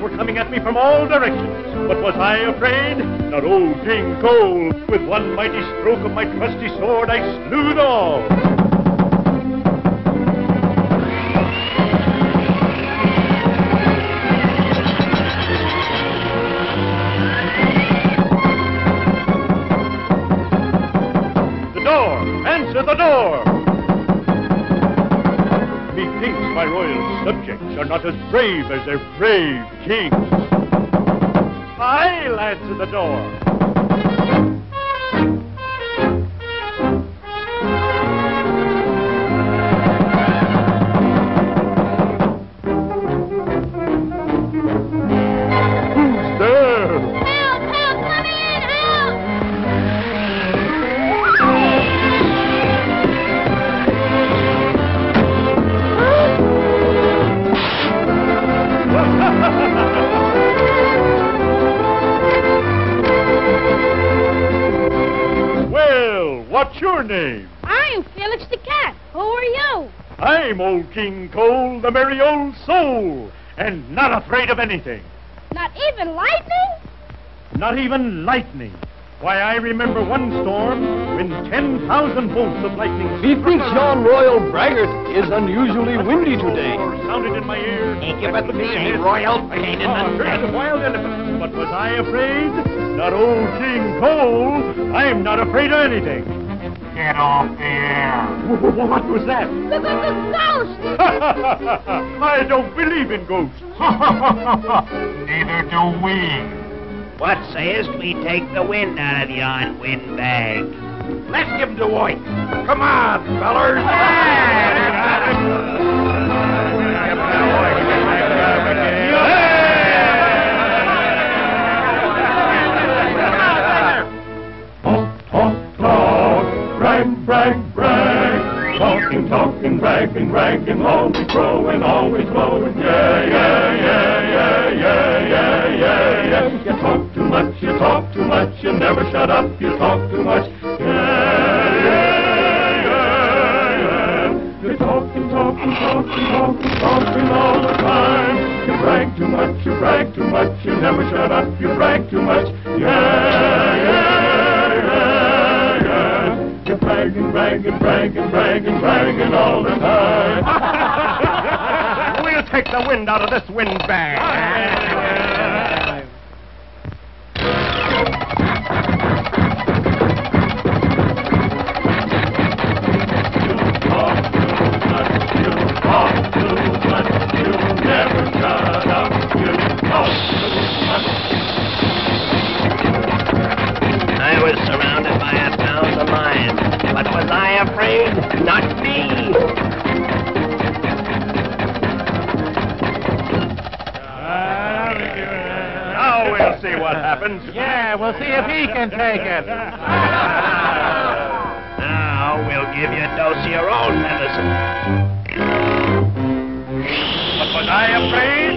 Were coming at me from all directions. But was I afraid? Not old King Cole. With one mighty stroke of my trusty sword, I slew them all. Subjects are not as brave as their brave king. I'll answer the door. Your name? I'm Felix the Cat. Who are you? I'm old King Cole, the merry old soul, and not afraid of anything. Not even lightning? Not even lightning. Why, I remember one storm when 10,000 bolts of lightning Methinks yon royal braggart is unusually windy today. sounded in my ear. He giveth me a royal pain in the neck. the wild elephant. But was I afraid? Not old King Cole. I'm not afraid of anything. Get off the air. What was that? The, the, the ghost! I don't believe in ghosts. Neither do we. What sayest we take the wind out of yon windbag? Let's give him to White. Come on, fellers. brag. Talking, talking, bragging, bragging, always growing, always growing. Yeah, yeah, yeah, yeah, yeah, yeah, yeah, yeah. You talk too much, you talk too much, you never shut up, you talk too much. Yeah, yeah, yeah, yeah. You're talking, talking, talking, talking, talking all the time. You brag too much, you brag too much, you never shut up, you brag too much. Yeah, bragging, bragging, bragging, bragging, bragging all the time. we'll take the wind out of this windbag. Now we'll see what happens. Yeah, we'll see if he can take it. Now we'll give you a dose of your own medicine. But was I afraid?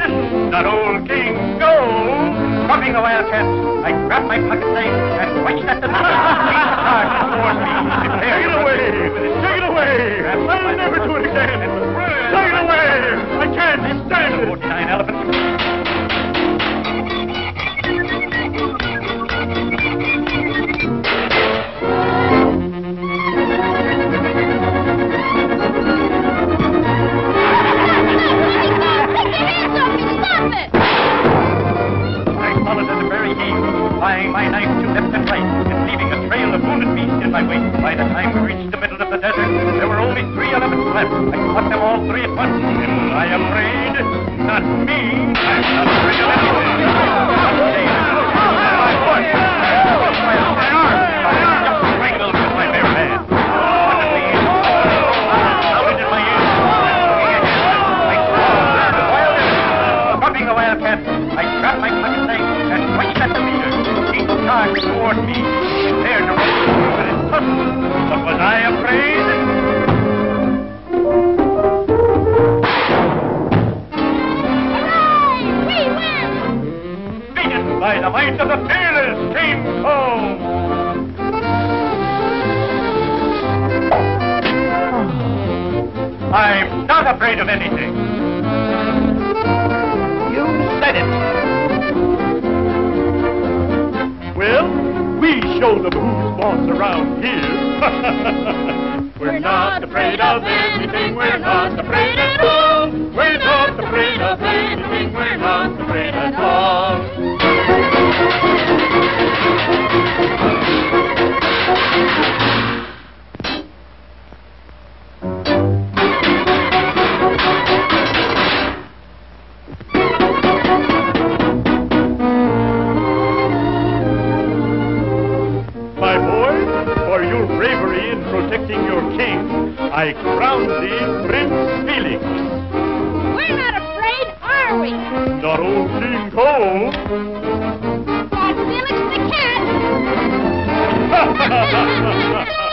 Not old King Cole. Dropping the wildcat, I grabbed my pocket knife and switched at the. Take it away! Take it away! I'll never do it again! The time we reached the middle of the desert, there were only three elephants left. I caught them all three at once. Am I am afraid? Not me. I'm not afraid of anything. Was I afraid? Hooray! We win! Beaten by the might of the fearless King Kong. I'm not afraid of anything. Show them who's boss around here. we're not afraid of anything. We're not afraid at all. We're not afraid of anything. We're not afraid at all. anointing you king, I crown thee Prince Felix. We're not afraid, are we? Not old King Cole. That Felix the cat.